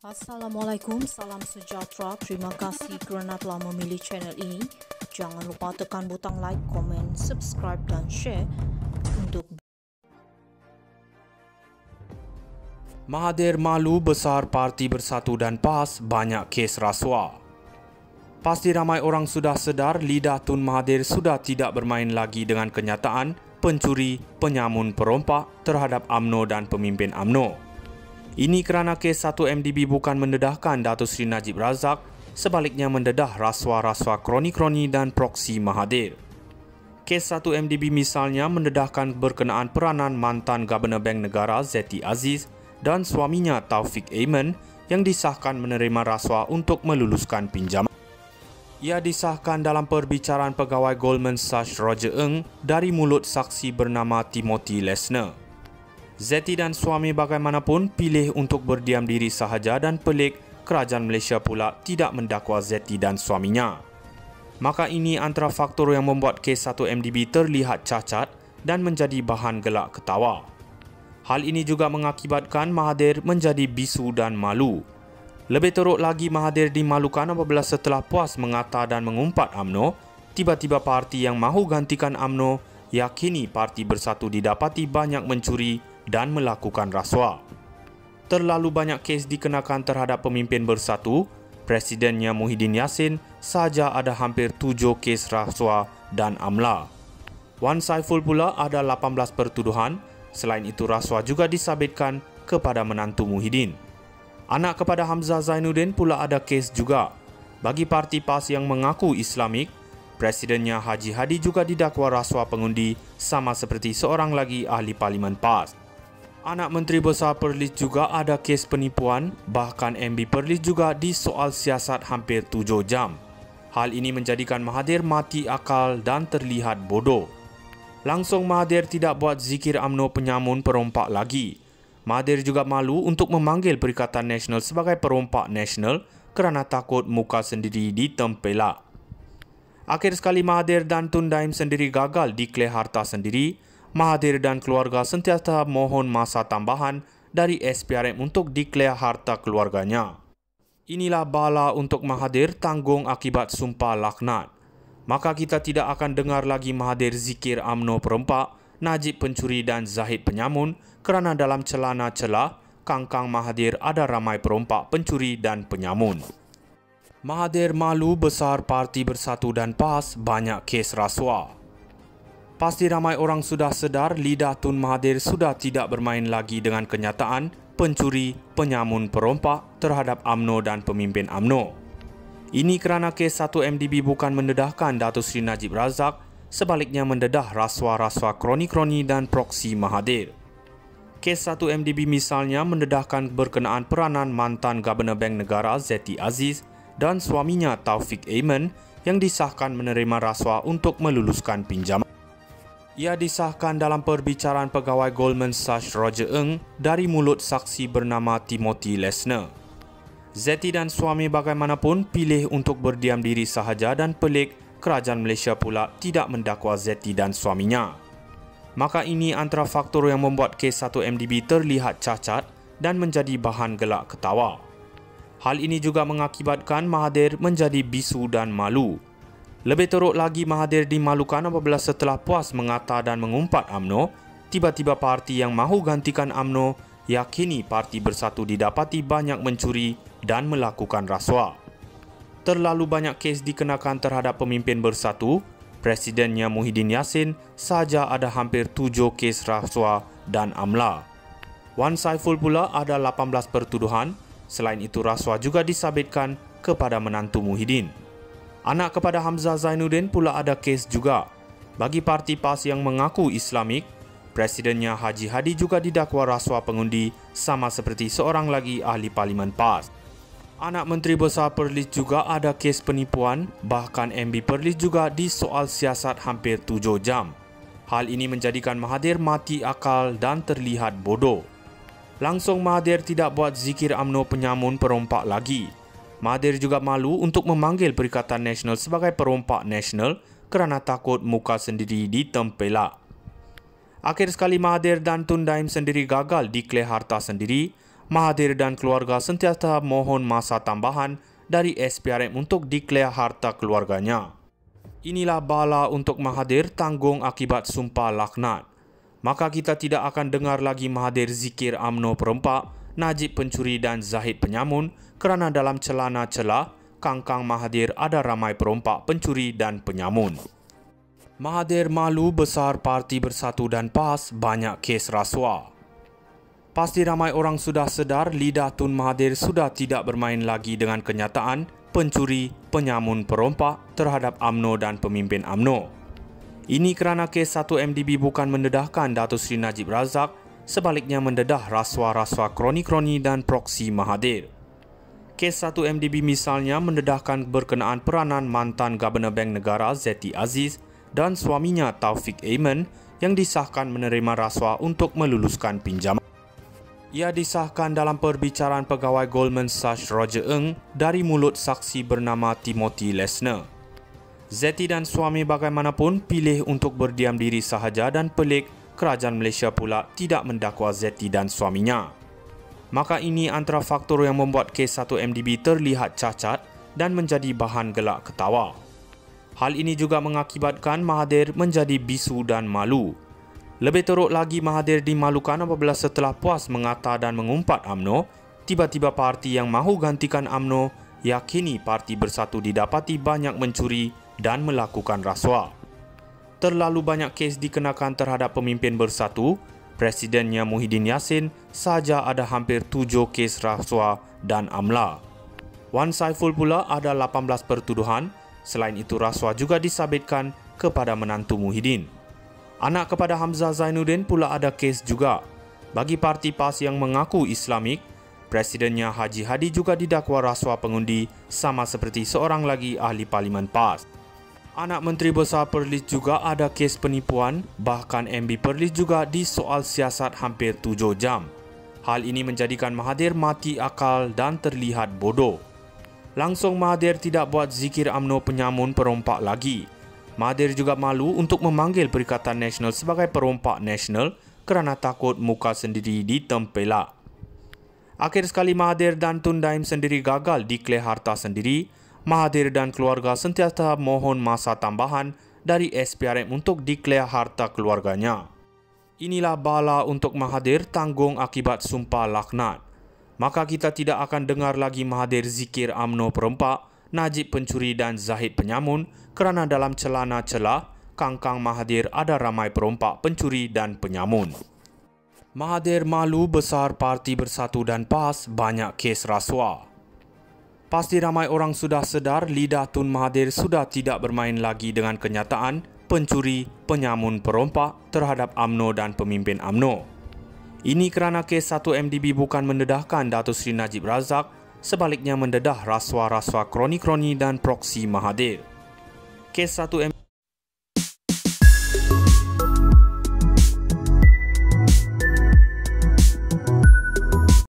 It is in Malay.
Assalamualaikum, salam sejahtera. Terima kasih kerana telah memilih channel ini. Jangan lupa tekan butang like, komen, subscribe dan share untuk Mahathir malu besar Parti Bersatu dan PAS banyak kes rasuah. Pasti ramai orang sudah sedar lidah Tun Mahathir sudah tidak bermain lagi dengan kenyataan pencuri, penyamun perompak terhadap AMNO dan pemimpin AMNO. Ini kerana kes 1 MDB bukan mendedahkan Datuk Seri Najib Razak, sebaliknya mendedah rasuah-rasuah kroni-kroni dan proksi Mahathir. Kes 1 MDB misalnya mendedahkan berkenaan peranan mantan Gubernur Bank Negara Zeti Aziz dan suaminya Taufik Aiman yang disahkan menerima rasuah untuk meluluskan pinjaman. Ia disahkan dalam perbicaraan pegawai Goldman Sachs Roger Ng dari mulut saksi bernama Timothy Lesner. Zeti dan suami bagaimanapun pilih untuk berdiam diri sahaja dan pelik kerajaan Malaysia pula tidak mendakwa Zeti dan suaminya. Maka ini antara faktor yang membuat kes 1 MDB terlihat cacat dan menjadi bahan gelak ketawa. Hal ini juga mengakibatkan Mahathir menjadi bisu dan malu lebih teruk lagi Mahathir dimalukan apabila setelah puas mengata dan mengumpat AMNO, tiba-tiba parti yang mahu gantikan AMNO yakini parti bersatu didapati banyak mencuri dan melakukan rasuah. Terlalu banyak kes dikenakan terhadap pemimpin bersatu, Presidennya Muhyiddin Yassin saja ada hampir tujuh kes rasuah dan amla. Wan Saiful pula ada 18 pertuduhan, selain itu rasuah juga disabitkan kepada menantu Muhyiddin. Anak kepada Hamzah Zainuddin pula ada kes juga. Bagi parti PAS yang mengaku Islamik, Presidennya Haji Hadi juga didakwa rasuah pengundi sama seperti seorang lagi ahli parlimen PAS. Anak Menteri Besar Perlis juga ada kes penipuan, bahkan MB Perlis juga disoal siasat hampir tujuh jam. Hal ini menjadikan Mahathir mati akal dan terlihat bodoh. Langsung Mahathir tidak buat zikir amno penyamun perompak lagi. Mahathir juga malu untuk memanggil Perikatan Nasional sebagai perompak nasional kerana takut muka sendiri ditempelak. Akhir sekali Mahathir dan Tun Daim sendiri gagal diklaim harta sendiri, Mahathir dan keluarga sentiasa mohon masa tambahan dari SPRM untuk diklaim harta keluarganya. Inilah bala untuk Mahathir tanggung akibat sumpah laknat. Maka kita tidak akan dengar lagi Mahathir zikir amno perompak Najib pencuri dan Zahid penyamun kerana dalam celana celah, Kangkang Mahathir ada ramai perompak pencuri dan penyamun. Mahathir malu besar Parti Bersatu dan PAS banyak kes rasuah. Pasti ramai orang sudah sedar lidah Tun Mahathir sudah tidak bermain lagi dengan kenyataan pencuri, penyamun perompak terhadap AMNO dan pemimpin AMNO. Ini kerana kes 1 MDB bukan mendedahkan Datuk Seri Najib Razak sebaliknya mendedah rasuah-rasuah kroni-kroni dan proksi Mahathir. Kes 1 MDB misalnya mendedahkan berkenaan peranan mantan Gubernur Bank Negara Zeti Aziz dan suaminya Taufik Aiman yang disahkan menerima rasuah untuk meluluskan pinjaman. Ia disahkan dalam perbicaraan pegawai Goldman Sachs Roger Ng dari mulut saksi bernama Timothy Lesner. Zeti dan suami bagaimanapun pilih untuk berdiam diri sahaja dan pelik kerajaan Malaysia pula tidak mendakwa Zeti dan suaminya. Maka ini antara faktor yang membuat kes 1 MDB terlihat cacat dan menjadi bahan gelak ketawa. Hal ini juga mengakibatkan Mahathir menjadi bisu dan malu. Lebih teruk lagi Mahathir dimalukan apabila setelah puas mengata dan mengumpat AMNO, tiba-tiba parti yang mahu gantikan AMNO yakini parti bersatu didapati banyak mencuri dan melakukan rasuah terlalu banyak kes dikenakan terhadap pemimpin bersatu, Presidennya Muhyiddin Yassin saja ada hampir tujuh kes rasuah dan amla. Wan Saiful pula ada 18 pertuduhan, selain itu rasuah juga disabitkan kepada menantu Muhyiddin. Anak kepada Hamzah Zainuddin pula ada kes juga. Bagi parti PAS yang mengaku Islamik, Presidennya Haji Hadi juga didakwa rasuah pengundi sama seperti seorang lagi ahli parlimen PAS. Anak Menteri Besar Perlis juga ada kes penipuan, bahkan MB Perlis juga disoal siasat hampir tujuh jam. Hal ini menjadikan Mahathir mati akal dan terlihat bodoh. Langsung Mahathir tidak buat zikir amno penyamun perompak lagi. Mahathir juga malu untuk memanggil Perikatan Nasional sebagai perompak nasional kerana takut muka sendiri ditempelak. Akhir sekali Mahathir dan Tun Daim sendiri gagal diklaim harta sendiri, Mahathir dan keluarga sentiasa mohon masa tambahan dari SPRM untuk deklar harta keluarganya. Inilah bala untuk Mahathir tanggung akibat sumpah laknat. Maka kita tidak akan dengar lagi Mahathir zikir AMNO perempak, Najib pencuri dan Zahid penyamun kerana dalam celana celah, kangkang Mahathir ada ramai perompak pencuri dan penyamun. Mahathir malu besar Parti Bersatu dan PAS banyak kes rasuah. Pasti ramai orang sudah sedar lidah Tun Mahathir sudah tidak bermain lagi dengan kenyataan pencuri, penyamun perompak terhadap AMNO dan pemimpin AMNO. Ini kerana kes 1 MDB bukan mendedahkan Datuk Seri Najib Razak, sebaliknya mendedah rasuah-rasuah kroni-kroni dan proksi Mahathir. Kes 1 MDB misalnya mendedahkan berkenaan peranan mantan Gubernur Bank Negara Zeti Aziz dan suaminya Taufik Aiman yang disahkan menerima rasuah untuk meluluskan pinjaman. Ia disahkan dalam perbicaraan pegawai Goldman Sachs Roger Ng dari mulut saksi bernama Timothy Lesner. Zeti dan suami bagaimanapun pilih untuk berdiam diri sahaja dan pelik kerajaan Malaysia pula tidak mendakwa Zeti dan suaminya. Maka ini antara faktor yang membuat kes 1 MDB terlihat cacat dan menjadi bahan gelak ketawa. Hal ini juga mengakibatkan Mahathir menjadi bisu dan malu lebih teruk lagi Mahathir dimalukan apabila setelah puas mengata dan mengumpat AMNO, tiba-tiba parti yang mahu gantikan AMNO yakini parti bersatu didapati banyak mencuri dan melakukan rasuah. Terlalu banyak kes dikenakan terhadap pemimpin bersatu, Presidennya Muhyiddin Yassin saja ada hampir tujuh kes rasuah dan amla. Wan Saiful pula ada 18 pertuduhan, selain itu rasuah juga disabitkan kepada menantu Muhyiddin. Anak kepada Hamzah Zainuddin pula ada kes juga. Bagi parti PAS yang mengaku Islamik, Presidennya Haji Hadi juga didakwa rasuah pengundi sama seperti seorang lagi ahli Parlimen PAS. Anak Menteri Besar Perlis juga ada kes penipuan, bahkan MB Perlis juga disoal siasat hampir tujuh jam. Hal ini menjadikan Mahathir mati akal dan terlihat bodoh. Langsung Mahathir tidak buat zikir AMNO penyamun perompak lagi. Mahathir juga malu untuk memanggil Perikatan Nasional sebagai perompak nasional kerana takut muka sendiri ditempelak. Akhir sekali Mahathir dan Tun Daim sendiri gagal diklaim harta sendiri, Mahathir dan keluarga sentiasa mohon masa tambahan dari SPRM untuk diklaim harta keluarganya. Inilah bala untuk Mahathir tanggung akibat sumpah laknat. Maka kita tidak akan dengar lagi Mahathir zikir AMNO perempak Najib pencuri dan Zahid penyamun kerana dalam celana celah, kangkang Mahathir ada ramai perompak pencuri dan penyamun. Mahathir malu besar Parti Bersatu dan PAS banyak kes rasuah. Pasti ramai orang sudah sedar lidah Tun Mahathir sudah tidak bermain lagi dengan kenyataan pencuri, penyamun perompak terhadap AMNO dan pemimpin AMNO. Ini kerana kes 1 MDB bukan mendedahkan Datuk Seri Najib Razak sebaliknya mendedah rasuah-rasuah kroni-kroni dan proksi Mahathir. Kes 1M